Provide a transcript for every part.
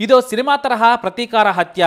ఇదో సినిమా తరహా ప్రతీకార హత్య.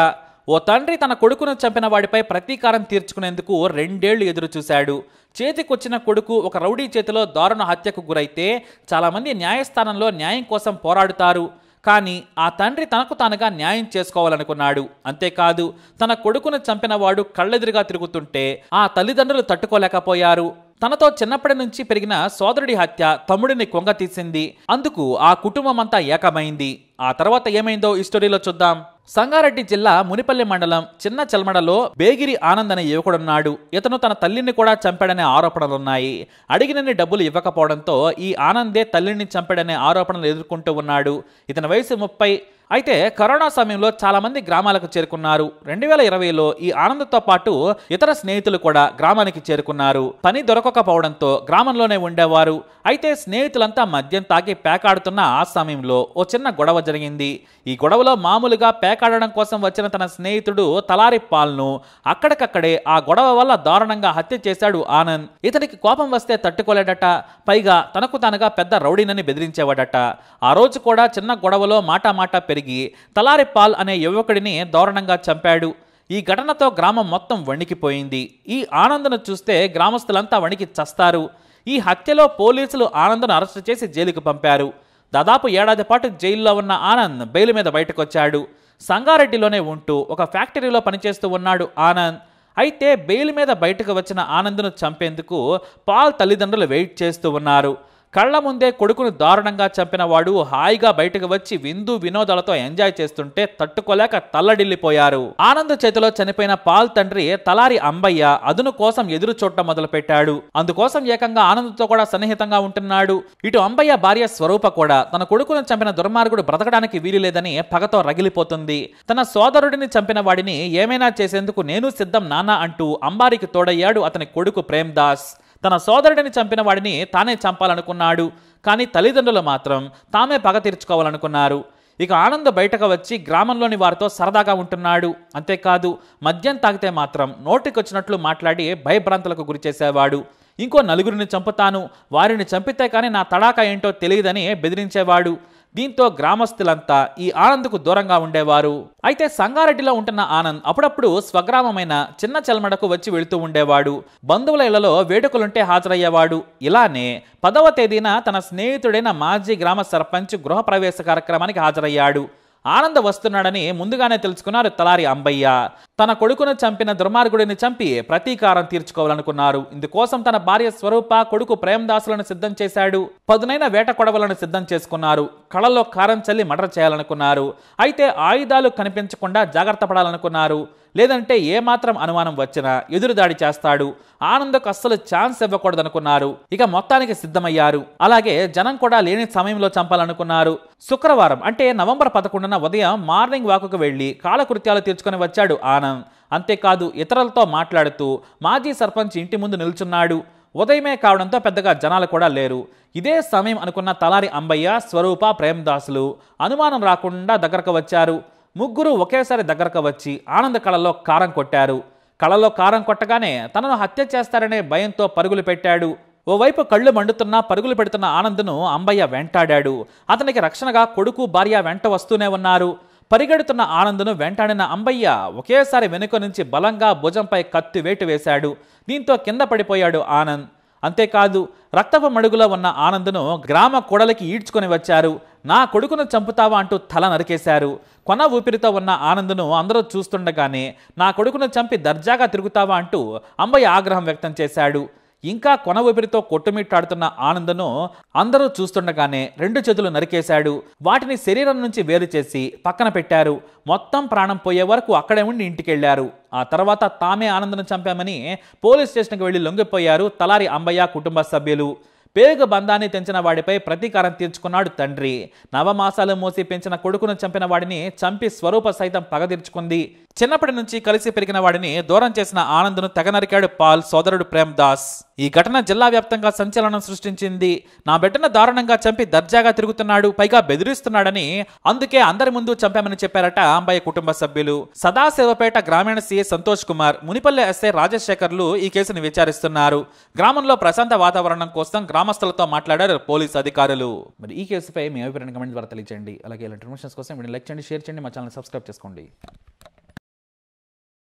ఓ తండ్రి తన కొడుకును చంపిన వాడిపై ప్రతీకారం తీర్చుకునేందుకు రెండేళ్ళు ఎదురు చూశాడు చేతికొచ్చిన కొడుకు ఒక రౌడీ చేతిలో దారుణ హత్యకు గురైతే చాలామంది న్యాయస్థానంలో న్యాయం కోసం పోరాడుతారు. కానీ ఆ తండ్రి తనకు తానుగా న్యాయం చేసుకోవాలనుకున్నాడు. అంతేకాదు తన కొడుకును చంపినవాడు కళ్ళెదురుగా తిరుగుతుంటే ఆ తల్లిదండ్రులు తట్టుకోలేకపోయారు. తనతో చిన్నప్పటి నుంచి పెరిగిన సోదరుడి హత్య తమ్ముడిని కొంగతీసింది. అందుకు ఆ కుటుంబం అంతా ఏకమైంది. ఆ తర్వాత ఏమైందో ఈ స్టోరీలో చూద్దాం. సంగారెడ్డి జిల్లా మునిపల్లి మండలం చిన్న చెల్మడలో బేగిరి ఆనంద్ అనే యువకుడున్నాడు. ఇతను తన తల్లిని కూడా చంపాడనే ఆరోపణలున్నాయి. అడిగినన్ని డబ్బులు ఇవ్వకపోవడంతో ఈ ఆనందే తల్లిని చంపాడనే ఆరోపణలు ఎదుర్కొంటూ ఉన్నాడు. ఇతని వయసు ముప్పై అయితే కరోనా సమయంలో చాలా మంది గ్రామాలకు చేరుకున్నారు. రెండు వేల ఇరవైలో ఈ ఆనందంతో పాటు ఇతర స్నేహితులు కూడా గ్రామానికి చేరుకున్నారు. పని దొరకకపోవడంతో గ్రామంలోనే ఉండేవారు. అయితే స్నేహితులంతా మద్యం తాగి పేకాడుతున్న ఆ సమయంలో ఓ చిన్న గొడవ జరిగింది. ఈ గొడవలో మామూలుగా పేకాడడం కోసం వచ్చిన తన స్నేహితుడు తలారి పాల్ను అక్కడికక్కడే ఆ గొడవ వల్ల దారుణంగా హత్య చేశాడు ఆనంద్. ఇతనికి కోపం వస్తే తట్టుకోలేడట. పైగా తనకు తానుగా పెద్ద రౌడీనని బెదిరించేవాడట. ఆ రోజు కూడా చిన్న గొడవలో మాటామాటా పెరిగి జరిగి తలారిపాల్ అనే యువకుడిని దారుణంగా చంపాడు. ఈ ఘటనతో గ్రామం మొత్తం వణికిపోయింది. ఈ ఆనందను చూస్తే గ్రామస్తులంతా వణికి చస్తారు. ఈ హత్యలో పోలీసులు ఆనందను అరెస్టు చేసి జైలుకు పంపారు. దాదాపు ఏడాది పాటు జైల్లో ఉన్న ఆనంద్ బెయిల్ మీద బయటకొచ్చాడు. సంగారెడ్డిలోనే ఉంటూ ఒక ఫ్యాక్టరీలో పనిచేస్తూ ఉన్నాడు ఆనంద్. అయితే బెయిల్ మీద బయటకు వచ్చిన ఆనంద్ను చంపేందుకు పాల్ తల్లిదండ్రులు వెయిట్ చేస్తూ ఉన్నారు. కళ్ళ ముందే కొడుకును దారుణంగా చంపిన వాడు హాయిగా బయటకు వచ్చి విందు వినోదాలతో ఎంజాయ్ చేస్తుంటే తట్టుకోలేక తల్లడిల్లిపోయారు. ఆనంద్ చేతిలో చనిపోయిన పాల్ తండ్రి తలారి అంబయ్య అదును కోసం ఎదురు చూడటం మొదలుపెట్టాడు. అందుకోసం ఏకంగా ఆనంద్తో కూడా సన్నిహితంగా ఉంటున్నాడు. ఇటు అంబయ్య భార్య స్వరూప కూడా తన కొడుకును చంపిన దుర్మార్గుడు బ్రతకడానికి వీలులేదని పగతో రగిలిపోతుంది. తన సోదరుడిని చంపిన వాడిని ఏమైనా చేసేందుకు నేను సిద్ధం నానా అంటూ అంబారికి తోడయ్యాడు అతని కొడుకు ప్రేమ్దాస్. తన సోదరుడిని చంపిన వాడిని తానే చంపాలనుకున్నాడు. కానీ తల్లిదండ్రులు మాత్రం తామే పగ తీర్చుకోవాలనుకున్నారు. ఇక ఆనంద్ బయటకు వచ్చి గ్రామంలోని వారితో సరదాగా ఉంటున్నాడు. అంతేకాదు మద్యం తాగితే మాత్రం నోటికొచ్చినట్లు మాట్లాడి భయభ్రాంతులకు గురి చేసేవాడు. ఇంకో నలుగురిని చంపుతాను. వారిని చంపితే కానీ నా తడాక ఏంటో తెలియదని బెదిరించేవాడు. దీంతో గ్రామస్తులంతా ఈ ఆనంద్కు దూరంగా ఉండేవారు. అయితే సంగారెడ్డిలో ఉంటున్న ఆనంద్ అప్పుడప్పుడు స్వగ్రామమైన చిన్న చెల్మడకు వచ్చి వెళుతూ ఉండేవాడు. బంధువుల ఇళ్ళలో వేడుకలుంటే హాజరయ్యేవాడు. ఇలానే పదవ తేదీన తన స్నేహితుడైన మాజీ గ్రామ సర్పంచ్ గృహప్రవేశ కార్యక్రమానికి హాజరయ్యాడు. ఆనంద వస్తున్నాడని ముందుగానే తెలుసుకున్నారు తలారి అంబయ్య. తన కొడుకును చంపిన దుర్మార్గుడిని చంపి ప్రతీకారం తీర్చుకోవాలనుకున్నారు. ఇందుకోసం తన భార్య స్వరూప కొడుకు ప్రేమదాసులను సిద్ధం చేశాడు. పదునైన వేట కొడవలను సిద్ధం చేసుకున్నారు. కళలో కారం చల్లి మర్డర్ చేయాలనుకున్నారు. అయితే ఆయుధాలు కనిపించకుండా జాగ్రత్త పడాలనుకున్నారు. లేదంటే ఏమాత్రం అనుమానం వచ్చినా ఎదురుదాడి చేస్తాడు. ఆనందకు అస్సలు ఛాన్స్ ఇవ్వకూడదనుకున్నారు. ఇక మొత్తానికి సిద్ధమయ్యారు. అలాగే జనం కూడా లేని సమయంలో చంపాలనుకున్నారు. శుక్రవారం అంటే నవంబర్ పదకొండున ఉదయం మార్నింగ్ వాకుకు వెళ్ళి కాలకృత్యాలు తీర్చుకొని వచ్చాడు ఆనంద్. అంతేకాదు ఇతరులతో మాట్లాడుతూ మాజీ సర్పంచ్ ఇంటి ముందు నిల్చున్నాడు. ఉదయమే కావడంతో పెద్దగా జనాలు కూడా లేరు. ఇదే సమయం అనుకున్న తలారి అంబయ్య స్వరూప ప్రేమదాసులు అనుమానం రాకుండా దగ్గరకు వచ్చారు. ముగ్గురు ఒకేసారి దగ్గరకు వచ్చి ఆనంద కళలో కారం కొట్టారు. కళలో కారం కొట్టగానే తనను హత్య చేస్తారనే భయంతో పరుగులు పెట్టాడు. ఓవైపు కళ్ళు మండుతున్నా పరుగులు పెడుతున్న ఆనంద్ను అంబయ్య వెంటాడాడు. అతనికి రక్షణగా కొడుకు భార్య వెంట వస్తూనే ఉన్నారు. పరిగెడుతున్న ఆనంద్ను వెంటాడిన అంబయ్య ఒకేసారి వెనుక నుంచి బలంగా భుజంపై కత్తి వేటు వేశాడు. దీంతో కింద పడిపోయాడు ఆనంద్. అంతేకాదు రక్తపు మడుగులో ఉన్న ఆనందను గ్రామ కూడలికి ఈడ్చుకొని వచ్చారు. నా కొడుకును చంపుతావా అంటూ తల నరికేశారు. కొన ఊపిరితో ఉన్న ఆనందను అందరూ చూస్తుండగానే నా కొడుకును చంపి దర్జాగా తిరుగుతావా అంటూ అంబయ్య ఆగ్రహం వ్యక్తం చేశాడు. ఇంకా కొన ఊపిరితో కొట్టుమిట్టాడుతున్న ఆనందను అందరూ చూస్తుండగానే రెండు చేతులు నరికేశాడు. వాటిని శరీరం నుంచి వేరు చేసి పక్కన పెట్టారు. మొత్తం ప్రాణం పోయే వరకు అక్కడే ఉండి ఇంటికెళ్ళారు ఆ తర్వాత తామే ఆనందను చంపామని పోలీస్ స్టేషన్కి వెళ్ళి లొంగిపోయారు తలారి అంబయ్య కుటుంబ సభ్యులు. పేగు బంధాన్ని తెంచిన వాడిపై ప్రతీకారం తీర్చుకున్నాడు తండ్రి. నవమాసాలు మోసి పెంచిన కొడుకును చంపిన వాడిని చంపి స్వరూప సైతం పగదీర్చుకుంది చిన్నప్పటి నుంచి కలిసి పెరిగిన వాడిని దూరం చేసిన ఆనంద్ను తెగనరికాడు పాల్ సోదరుడు ప్రేమ్ దాస్. ఈ ఘటన జిల్లా వ్యాప్తంగా సంచలనం సృష్టించింది. నా బిడ్డను దారుణంగా చంపి దర్జాగా తిరుగుతున్నాడు పైగా బెదిరిస్తున్నాడని అందుకే అందరి ముందు చంపామని చెప్పారట అంబయ్య కుటుంబ సభ్యులు. సదాశివపేట గ్రామీణ సీఏ సంతోష్ కుమార్ మునిపల్లె ఎస్ఐ రాజశేఖర్లు ఈ కేసును విచారిస్తున్నారు. గ్రామంలో ప్రశాంత వాతావరణం కోసం గ్రామస్తులతో మాట్లాడారు పోలీసు అధికారులు. మరి ఈ కేసుపై మీ అభిప్రాయం కమెంట్ ద్వారా తెలియజేయండి అలాగే ఇలాంటి ఇన్ఫర్మేషన్స్ కోసం వీడియో లైక్ చేయండి షేర్ చేయండి మా ఛానల్ సబ్స్క్రైబ్ చేసుకోండి.